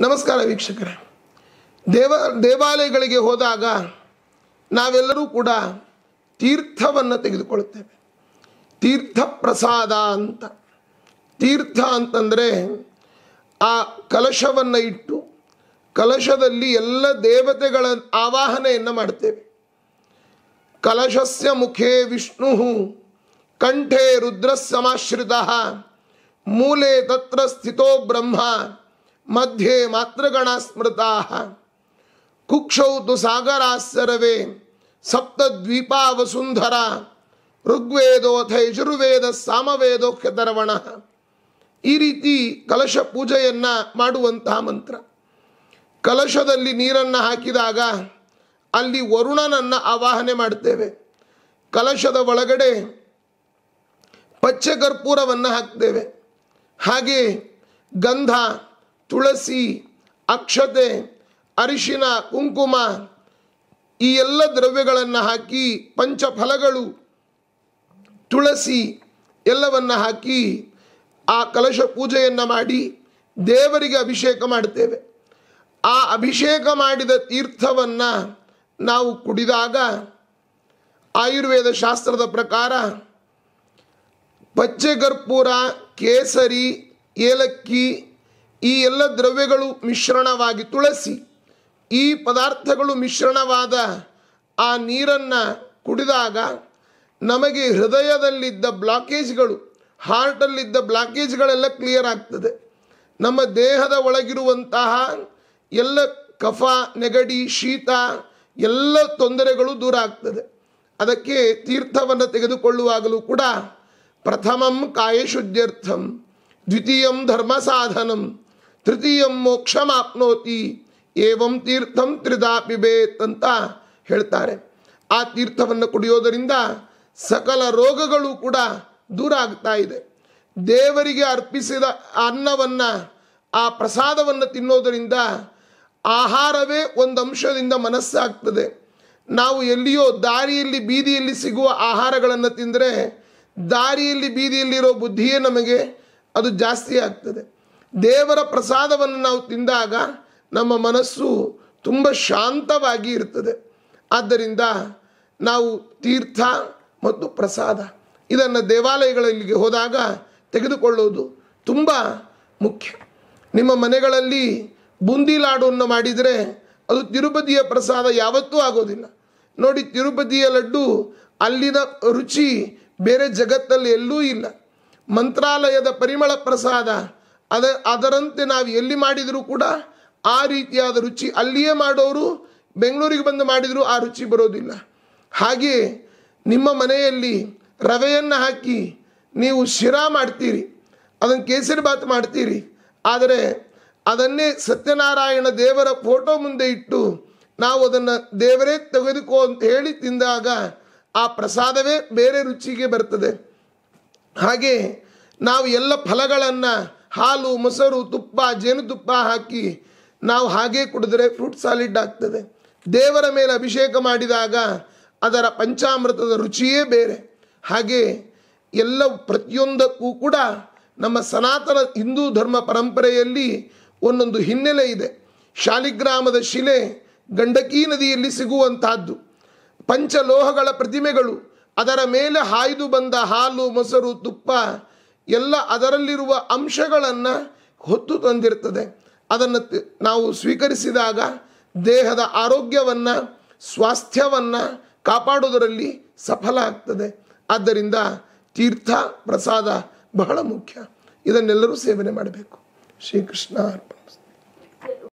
ನಮಸ್ಕಾರ ವೀಕ್ಷಕರೇ. ದೇವ, ದೇವಾಲಯಗಳಿಗೆ ಹೋದಾಗ ನಾವೆಲ್ಲರೂ ಕೂಡ ತೀರ್ಥವನ್ನು ತೆಗೆದುಕೊಳ್ಳುತ್ತೇವೆ. ತೀರ್ಥ ಪ್ರಸಾದ ಅಂತ. ತೀರ್ಥ ಅಂತಂದರೆ ಆ ಕಲಶವನ್ನು ಇಟ್ಟು ಕಲಶದಲ್ಲಿ ಎಲ್ಲ ದೇವತೆಗಳ ಆವಾಹನೆಯನ್ನು ಮಾಡ್ತೇವೆ ಕಲಶಸ್ಯ ಮುಖೇ ವಿಷ್ಣು, ಕಂಠೆ ರುದ್ರ ಸಮಾಶ್ರಿತ ಮೂಲೆ ತತ್ರ ಸ್ಥಿತೋ ಬ್ರಹ್ಮ ಮಧ್ಯೆ ಮಾತೃಗಣ ಸ್ಮೃತಾ. ಕುಕ್ಷೌ ತು ಸಾಗರಾಸರವೇ ಸಪ್ತದ್ವೀಪಾ ವಸುಂಧರ. ಋಗ್ವೇದೋಥ ಯಜುರ್ವೇದ ಸಾಮವೇದೋಖ್ಯತರವಣ ಈ ರೀತಿ ಕಲಶ ಪೂಜೆಯನ್ನು ಮಾಡುವಂತಹ ಮಂತ್ರ. ಕಲಶದಲ್ಲಿ ನೀರನ್ನು ಹಾಕಿದಾಗ ಅಲ್ಲಿ ವರುಣನನ್ನು ಆವಾಹನೆ ಮಾಡ್ತೇವೆ. ಕಲಶದ ಒಳಗಡೆ ಪಚ್ಚೆ ಕರ್ಪೂರವನ್ನು ಹಾಕ್ತೇವೆ. ಹಾಗೆ ಗಂಧ ತುಳಸಿ, ಅಕ್ಷತೆ, ಅರಿಶಿನ, ಕುಂಕುಮ ಈ ಎಲ್ಲ ದ್ರವ್ಯಗಳನ್ನು ಹಾಕಿ ಪಂಚಫಲಗಳು, ತುಳಸಿ ಎಲ್ಲವನ್ನು ಹಾಕಿ ಆ ಕಲಶ ಪೂಜೆಯನ್ನು ಮಾಡಿ ದೇವರಿಗೆ ಅಭಿಷೇಕ ಮಾಡುತ್ತೇವೆ. ಆ ಅಭಿಷೇಕ ಮಾಡಿದ ತೀರ್ಥವನ್ನು ನಾವು ಕುಡಿದಾಗ ಆಯುರ್ವೇದ ಶಾಸ್ತ್ರದ ಪ್ರಕಾರ ಪಚ್ಚೆಗರ್ಪೂರ ಕೇಸರಿ, ಏಲಕ್ಕಿ ಈ ಎಲ್ಲ ದ್ರವ್ಯಗಳು ಮಿಶ್ರಣವಾಗಿ ತುಳಸಿ, ಈ ಪದಾರ್ಥಗಳು ಮಿಶ್ರಣವಾದ ಆ ನೀರನ್ನು ಕುಡಿದಾಗ ನಮಗೆ ಹೃದಯದಲ್ಲಿದ್ದ ಬ್ಲಾಕೇಜ್ಗಳು ಹಾರ್ಟಲ್ಲಿದ್ದ ಬ್ಲಾಕೇಜ್ಗಳೆಲ್ಲ ಕ್ಲಿಯರ್ ಆಗ್ತದೆ. ನಮ್ಮ ದೇಹದ ಒಳಗಿರುವಂತಹ ಎಲ್ಲ ಕಫ, ನೆಗಡಿ, ಶೀತ, ಎಲ್ಲ ತೊಂದರೆಗಳು ದೂರ ಆಗ್ತದೆ. ಅದಕ್ಕೆ ತೀರ್ಥವನ್ನು ತೆಗೆದುಕೊಳ್ಳುವಾಗಲೂ ಕೂಡ ಪ್ರಥಮಂ ಕಾಯಶುದ್ಧ್ಯರ್ಥಂ, ದ್ವಿತೀಯಂ ಧರ್ಮ ಸಾಧನಂ ತೃತೀಯಂ ಮೋಕ್ಷಮಾಪ್ನೋತಿ, ಏವಂ ತೀರ್ಥಂ ತ್ರಿದಾ ಪಿಬೇತ್ ಅಂತ ಹೇಳ್ತಾರೆ. ಆ ತೀರ್ಥವನ್ನು ಕುಡಿಯೋದರಿಂದ ಸಕಲ ರೋಗಗಳು ಕೂಡ ದೂರ ಆಗ್ತಾ ಇದೆ. ದೇವರಿಗೆ ಅರ್ಪಿಸಿದ ಅನ್ನವನ್ನು, ಆ ಪ್ರಸಾದವನ್ನು ತಿನ್ನೋದರಿಂದ ಆಹಾರವೇ ಒಂದು ಅಂಶದಿಂದ ಮನಸ್ಸಾಗ್ತದೆ. ನಾವು ಎಲ್ಲಿಯೋ ದಾರಿಯಲ್ಲಿ ಬೀದಿಯಲ್ಲಿ ಸಿಗುವ ಆಹಾರಗಳನ್ನು ತಿಂದರೆ ದಾರಿಯಲ್ಲಿ ಬೀದಿಯಲ್ಲಿರೋ ಬುದ್ಧಿಯೇ ನಮಗೆ ಅದು ಜಾಸ್ತಿ ಆಗ್ತದೆ. ದೇವರ ಪ್ರಸಾದವನ್ನು ನಾವು ತಿಂದಾಗ ನಮ್ಮ ಮನಸ್ಸು ತುಂಬ ಶಾಂತವಾಗಿ ಇರ್ತದೆ. ಆದ್ದರಿಂದ ನಾವು ತೀರ್ಥ ಮತ್ತು ಪ್ರಸಾದ ಇದನ್ನು ದೇವಾಲಯಗಳಿಗೆ ಹೋದಾಗ ತೆಗೆದುಕೊಳ್ಳೋದು ತುಂಬ ಮುಖ್ಯ. ನಿಮ್ಮ ಮನೆಗಳಲ್ಲಿ ಬೂಂದಿ ಲಾಡುವನ್ನು ಮಾಡಿದರೆ ಅದು ತಿರುಪತಿಯ ಪ್ರಸಾದ ಯಾವತ್ತೂ ಆಗೋದಿಲ್ಲ. ನೋಡಿ ತಿರುಪತಿಯ ಲಡ್ಡು ಅಲ್ಲಿನ ರುಚಿ ಬೇರೆ ಜಗತ್ತಲ್ಲಿ ಎಲ್ಲೂ ಇಲ್ಲ. ಮಂತ್ರಾಲಯದ ಪರಿಮಳ ಪ್ರಸಾದ ಅದ, ಅದರಂತೆ ನಾವು ಎಲ್ಲಿ ಮಾಡಿದರೂ ಕೂಡ ಆ ರೀತಿಯಾದ ರುಚಿ ಅಲ್ಲಿಯೇ ಮಾಡೋರು, ಬೆಂಗಳೂರಿಗೆ ಬಂದು ಮಾಡಿದರೂ ಆ ರುಚಿ ಬರೋದಿಲ್ಲ. ಹಾಗೆಯೇ ನಿಮ್ಮ ಮನೆಯಲ್ಲಿ ರವೆಯನ್ನು ಹಾಕಿ ನೀವು ಶಿರಾ ಮಾಡ್ತೀರಿ, ಅದನ್ನು ಕೇಸರಿ ಬಾತ್ ಮಾಡ್ತೀರಿ, ಆದರೆ ಅದನ್ನೇ ಸತ್ಯನಾರಾಯಣ ದೇವರ ಫೋಟೋ ಮುಂದೆ ಇಟ್ಟು ನಾವು ಅದನ್ನು ದೇವರೇ ತೆಗೆದುಕೋ ಅಂತ ಹೇಳಿ ತಿಂದಾಗ ಆ ಪ್ರಸಾದವೇ ಬೇರೆ ರುಚಿಗೆ ಬರ್ತದೆ. ಹಾಗೆ ನಾವು ಎಲ್ಲ ಫಲಗಳನ್ನು ಹಾಲು, ಮೊಸರು, ತುಪ್ಪ, ಜೇನುತುಪ್ಪ ಹಾಕಿ ನಾವು ಹಾಗೆ ಕುಡಿದ್ರೆ ಫ್ರೂಟ್ ಸಾಲಿಡ್ ಆಗ್ತದೆ. ದೇವರ ಮೇಲೆ ಅಭಿಷೇಕ ಮಾಡಿದಾಗ ಅದರ ಪಂಚಾಮೃತದ ರುಚಿಯೇ ಬೇರೆ. ಹಾಗೆ ಎಲ್ಲ ಪ್ರತಿಯೊಂದಕ್ಕೂ ಕೂಡ ನಮ್ಮ ಸನಾತನ ಹಿಂದೂ ಧರ್ಮ ಪರಂಪರೆಯಲ್ಲಿ ಒಂದೊಂದು ಹಿನ್ನೆಲೆ ಇದೆ. ಶಾಲಿಗ್ರಾಮದ ಶಿಲೆ ಗಂಡಕಿ ನದಿಯಲ್ಲಿ ಸಿಗುವಂತಹದ್ದು. ಪಂಚಲೋಹಗಳ ಪ್ರತಿಮೆಗಳು ಅದರ ಮೇಲೆ ಹಾಯ್ದು ಬಂದ ಹಾಲು, ಮೊಸರು, ತುಪ್ಪ ಎಲ್ಲ ಅದರಲ್ಲಿರುವ ಅಂಶಗಳನ್ನು ಹೊತ್ತು ತಂದಿರ್ತದೆ. ಅದನ್ನು ನಾವು ಸ್ವೀಕರಿಸಿದಾಗ ದೇಹದ ಆರೋಗ್ಯವನ್ನು, ಸ್ವಾಸ್ಥ್ಯವನ್ನು ಕಾಪಾಡೋದರಲ್ಲಿ ಸಫಲ ಆಗ್ತದೆ. ಆದ್ದರಿಂದ ತೀರ್ಥ ಪ್ರಸಾದ ಬಹಳ ಮುಖ್ಯ. ಇದನ್ನೆಲ್ಲರೂ ಸೇವನೆ ಮಾಡಬೇಕು. ಶ್ರೀಕೃಷ್ಣ ಅರ್ಪಣ.